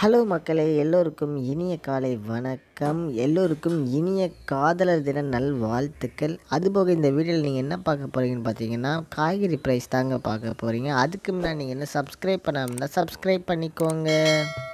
Hello மக்களே எல்லோருக்கும் இனிய காலை வணக்கம். எல்லோருக்கும் இனிய காதலர் தின நல் வாழ்த்துக்கள். அதுபோக இந்த வீடியோவில் நீங்கள் என்ன பார்க்க போகிறீங்கன்னு பார்த்தீங்கன்னா காய்கறி ப்ரைஸ் தாங்க பார்க்க போகிறீங்க அதுக்கு முன்னாடி நீங்கள் என்ன சப்ஸ்கிரைப் பண்ணாமல் சப்ஸ்கிரைப் பண்ணிக்கோங்க.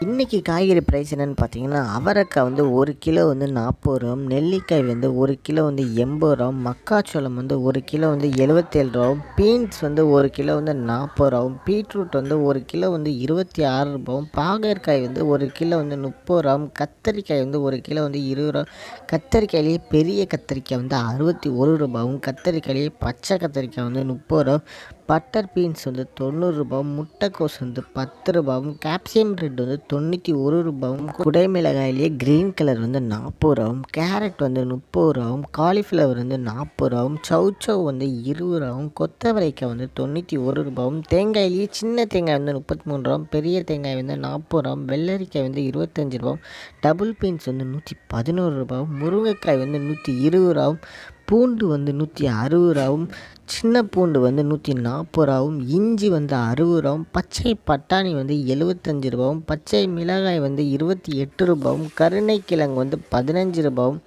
இன்றைக்கி காய்கறி ப்ரைஸ் என்னென்னு பார்த்தீங்கன்னா அவரைக்காய் வந்து ஒரு கிலோ வந்து நாற்பது ரூபா நெல்லிக்காய் வந்து ஒரு கிலோ வந்து எண்பது ரூபா மக்காச்சோளம் வந்து ஒரு கிலோ வந்து எழுபத்தேழு ரூபாவும் பீன்ஸ் வந்து ஒரு கிலோ வந்து நாற்பது ரூபாவும் பீட்ரூட் வந்து ஒரு கிலோ வந்து இருபத்தி ஆறு ரூபாவும் பாகற்காய் வந்து ஒரு கிலோ வந்து முப்பது ரூபாவும் கத்தரிக்காய் வந்து ஒரு கிலோ வந்து இருபது ரூபா கத்தரிக்காயிலேயே பெரிய கத்தரிக்காய் வந்து அறுபத்தி ஒரு ரூபாவும் கத்தரிக்காயிலேயே பச்சை கத்தரிக்காய் வந்து முப்பது ரூபா பட்டர் பீன்ஸ் வந்து தொண்ணூறு ரூபாவும் முட்டைக்கோஸ் வந்து பத்து ரூபாவும் கேப்சியம் ரெட் வந்து தொண்ணூற்றி ஒரு ரூபாவும் குடைமிளகாயிலேயே க்ரீன் கலர் வந்து நாற்பது ரூபாவும் கேரட் வந்து முப்பது ரூபாவும் காலிஃப்ளவர் வந்து நாற்பது ரூபாவும் சௌச்சௌ வந்து இருபது ரூபாவும் கொத்தவரைக்காய் வந்து தொண்ணூற்றி ஒரு ரூபாவும் தேங்காயிலேயே சின்ன தேங்காய் வந்து முப்பத்தி மூணு ரூபாவும் பெரிய தேங்காய் வந்து நாற்பது ரூபாவும் வெள்ளரிக்காய் வந்து இருபத்தஞ்சி ரூபாவும் டபுள் பீன்ஸ் வந்து நூற்றி பதினோரு ரூபாவும் முருங்கைக்காய் வந்து நூற்றி இருபது ரூபாவும் பூண்டு வந்து நூற்றி அறுபது ரூபாவும் சின்ன பூண்டு வந்து நூற்றி நாற்பது ரூபாவும் இஞ்சி வந்து அறுபது ரூபாவும் பச்சை பட்டாணி வந்து எழுபத்தஞ்சு ரூபாவும் பச்சை மிளகாய் வந்து இருபத்தி எட்டு ரூபாவும் கருணைக்கிழங்கு வந்து பதினஞ்சு ரூபாவும்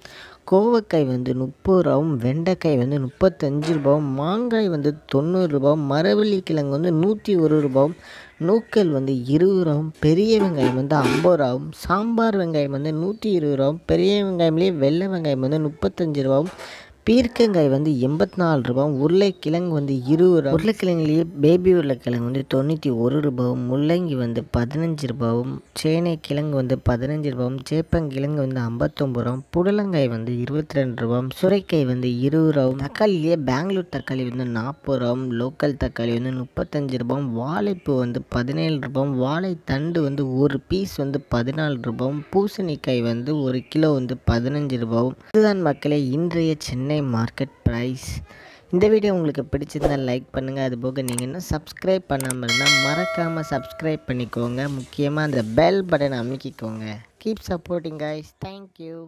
கோவக்காய் வந்து முப்பது ரூபாவும் வெண்டைக்காய் வந்து முப்பத்தஞ்சு ரூபாவும் மாங்காய் வந்து தொண்ணூறு ரூபாவும் மரவள்ளி கிழங்கு வந்து நூற்றி ஒரு ரூபாவும் நூக்கல் வந்து இருபது ரூபாவும் பெரிய வெங்காயம் வந்து ஐம்பது ரூபாவும் சாம்பார் வெங்காயம் வந்து நூற்றி இருபது ரூபாவும் பெரிய வெங்காயம்லேயே வெள்ளை வெங்காயம் வந்து முப்பத்தஞ்சு ரூபாவும் பீர்க்கங்காய் வந்து எண்பத்தி நாலு ரூபாவும் உருளைக்கிழங்கு வந்து இருபது ரூபா உருளைக்கிழங்குலேயே பேபி உருளைக்கிழங்கு வந்து தொண்ணூற்றி ஒரு ரூபாவும் முள்ளங்கி வந்து பதினஞ்சு ரூபாவும் சேனை கிழங்கு வந்து பதினஞ்சு ரூபாவும் சேப்பங்கிழங்கு வந்து ஐம்பத்தொம்பது ரூபாவும் புடலங்காய் வந்து இருபத்தி ரெண்டு ரூபாவும் சுரைக்காய் வந்து இருபது ரூபாவும் தக்காளிலேயே பெங்களூர் தக்காளி வந்து நாற்பது ரூபாவும் லோக்கல் தக்காளி வந்து முப்பத்தஞ்சு ரூபாவும் வாழைப்பூ வந்து பதினேழு ரூபாவும் வாழை தண்டு வந்து ஒரு பீஸ் வந்து பதினாலு ரூபாவும் பூசணிக்காய் வந்து ஒரு கிலோ வந்து பதினஞ்சு ரூபாவும். இதுதான் மக்களே இன்றைய சென்னை மார்க்கெட் ப்ரைஸ் இந்த வீடியோ உங்களுக்கு பிடிச்சிருந்தால் லைக் பண்ணுங்கள் அதுபோக நீங்கள் இன்னும் சப்ஸ்கிரைப் பண்ணாமல் இருந்தால் மறக்காமல் சப்ஸ்கிரைப் பண்ணிக்கோங்க. முக்கியமாக அந்த பெல் பட்டனை அமைக்கிக்கோங்க. Keep supporting guys thank you